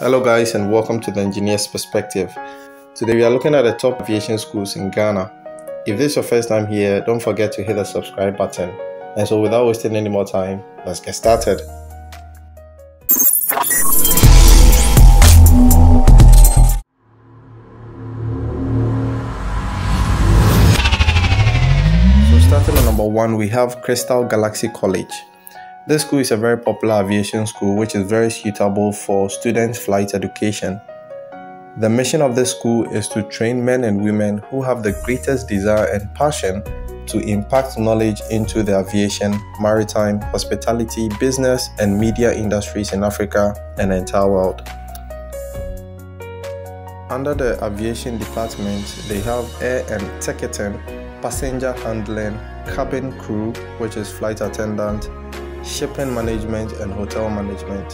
Hello, guys, and welcome to the Engineer's Perspective. Today, we are looking at the top aviation schools in Ghana. If this is your first time here, don't forget to hit the subscribe button. And so, without wasting any more time, let's get started. So, starting at number one, we have Crystal Galaxy College. This school is a very popular aviation school which is very suitable for students' flight education. The mission of this school is to train men and women who have the greatest desire and passion to impact knowledge into the aviation, maritime, hospitality, business, and media industries in Africa and the entire world. Under the aviation department, they have air and ticketing, passenger handling, cabin crew, which is flight attendant, shipping management, and hotel management.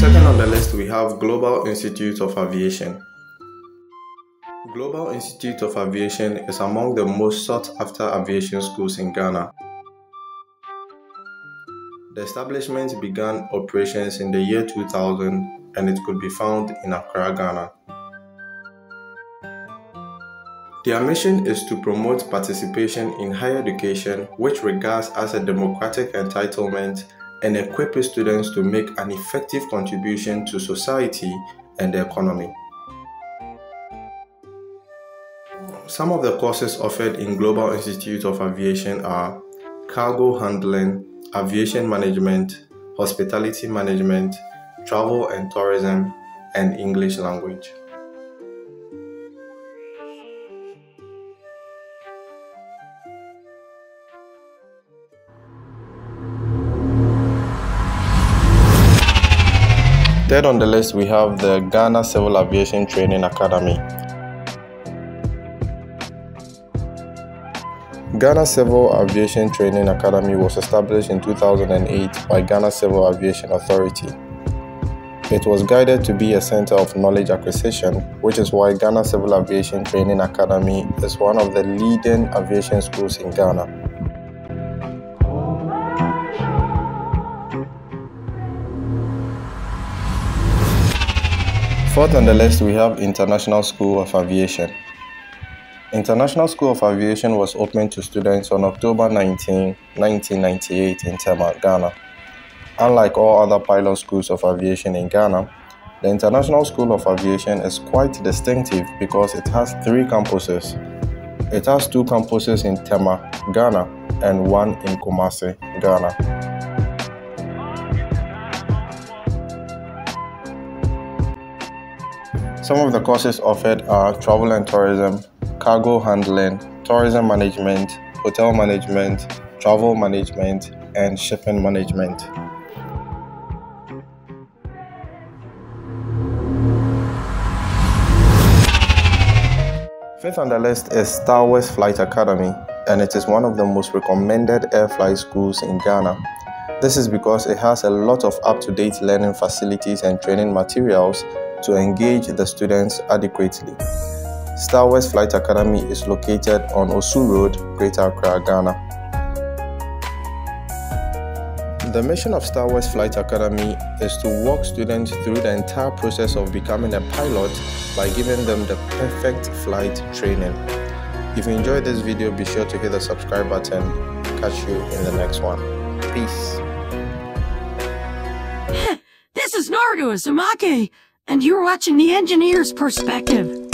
Second on the list, we have Global Institute of Aviation. Global Institute of Aviation is among the most sought after aviation schools in Ghana. The establishment began operations in the year 2000 and it could be found in Accra, Ghana. Their mission is to promote participation in higher education, which regards as a democratic entitlement and equip students to make an effective contribution to society and the economy. Some of the courses offered in Global Institute of Aviation are cargo handling, aviation management, hospitality management, travel and tourism, and English language. Third on the list, we have the Ghana Civil Aviation Training Academy. Ghana Civil Aviation Training Academy was established in 2008 by Ghana Civil Aviation Authority. It was guided to be a center of knowledge acquisition, which is why Ghana Civil Aviation Training Academy is one of the leading aviation schools in Ghana. Fourth on the list, we have International School of Aviation. International School of Aviation was opened to students on October 19, 1998 in Tema, Ghana. Unlike all other pilot schools of aviation in Ghana, the International School of Aviation is quite distinctive because it has three campuses. It has two campuses in Tema, Ghana, and one in Kumasi, Ghana. Some of the courses offered are travel and tourism, cargo handling, tourism management, hotel management, travel management, and shipping management. Fifth on the list is Starwest Flight Academy, and it is one of the most recommended air flight schools in Ghana. This is because it has a lot of up to date learning facilities and training materials to engage the students adequately. Starwest Flight Academy is located on Osu Road, Greater Accra, Ghana. The mission of Starwest Flight Academy is to walk students through the entire process of becoming a pilot by giving them the perfect flight training. If you enjoyed this video, be sure to hit the subscribe button. Catch you in the next one. Peace. this is Naruto Uzumaki, and you're watching the Engineer's Perspective.